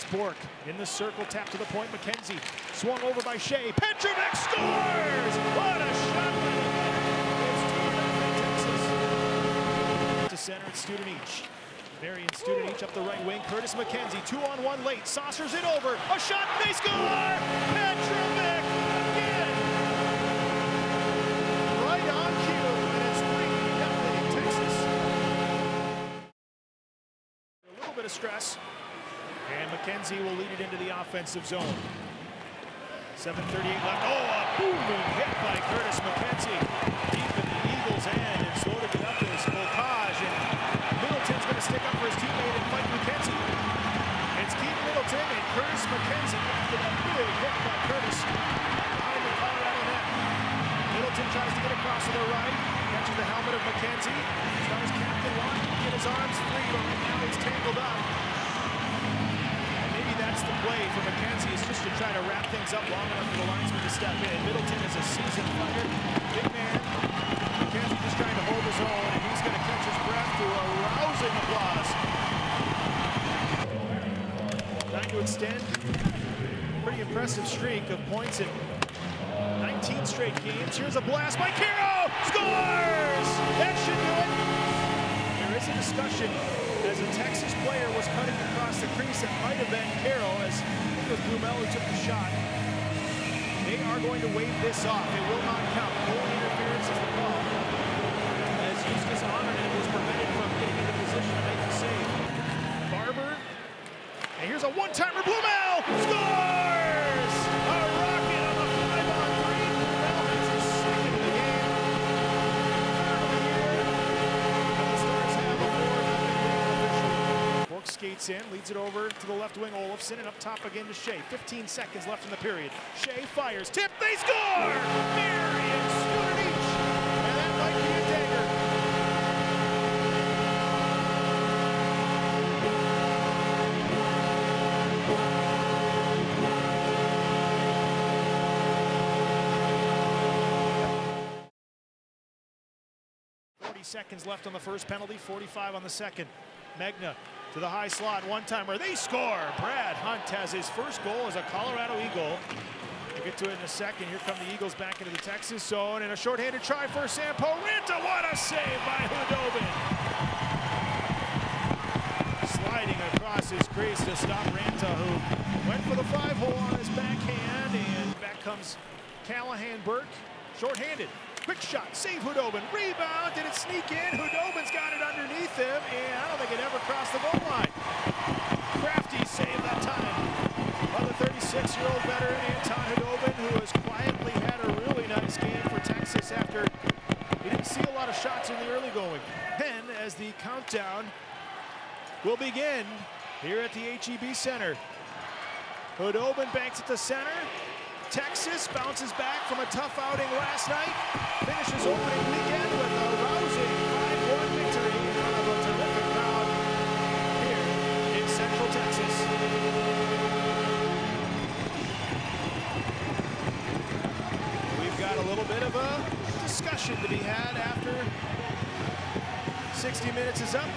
It's Bourque in the circle, tap to the point. McKenzie swung over by Shea. Petrovic scores! What a shot by the It's 2 Texas. To center, it's Studenic. Marian Studenic up the right wing. Curtis McKenzie, two on one late. Saucers it over. A shot, they score! Petrovic again! Right on cue, and it's 3 nothing Texas. A little bit of stress. And McKenzie will lead it into the offensive zone. 7.38 left. Oh, a booming hit by Curtis McKenzie. Deep in the Eagles' end and floated it up Bocage. And Middleton's going to stick up for his teammate and fight McKenzie. It's Keith Middleton and Curtis McKenzie after that big hit by Curtis behind the Colorado net. Middleton tries to get across to the right. Catches the helmet of McKenzie. Stars captain wanting get his arms free, but right now he's tangled up for McKenzie is just to try to wrap things up long enough for the linesman to step in. Middleton is a seasoned fighter. Big man. McKenzie just trying to hold his own, and he's going to catch his breath to a rousing applause. Trying to extend. Pretty impressive streak of points in 19 straight games. Here's a blast by Kero! Scores! That should do it. There is a discussion as a Texas player was cutting across the It might have been Carroll as it was Blumel who took the shot. They are going to wave this off. It will not count. Goal interference is the call. As Justus Annunen was prevented from getting into position to make the save. Barber. And here's a one-timer. Blumel scores! Skates in, leads it over to the left wing, Olofsson, and up top again to Shea. 15 seconds left in the period. Shea fires, tip, they score! Marion seconds left on the first penalty, 45 on the second. Megna to the high slot, one timer. They score. Brad Hunt has his first goal as a Colorado Eagle. We'll get to it in a second. Here come the Eagles back into the Texas zone, and a shorthanded try for Sampo Ranta. What a save by Khudobin! Sliding across his crease to stop Ranta, who went for the five hole on his backhand, and back comes Callahan Burke, shorthanded. Quick shot, save Khudobin, rebound, did it sneak in? Khudobin's got it underneath him, and I don't think it ever crossed the goal line. Crafty save that time. By the 36-year-old veteran, Anton Khudobin, who has quietly had a really nice game for Texas after he didn't see a lot of shots in the early going. Then, as the countdown will begin here at the HEB Center. Khudobin banks at the center, Texas bounces back from a tough outing last night, finishes opening weekend with a rousing 5-1 victory in front of a terrific crowd here in Central Texas. We've got a little bit of a discussion to be had after 60 minutes is up.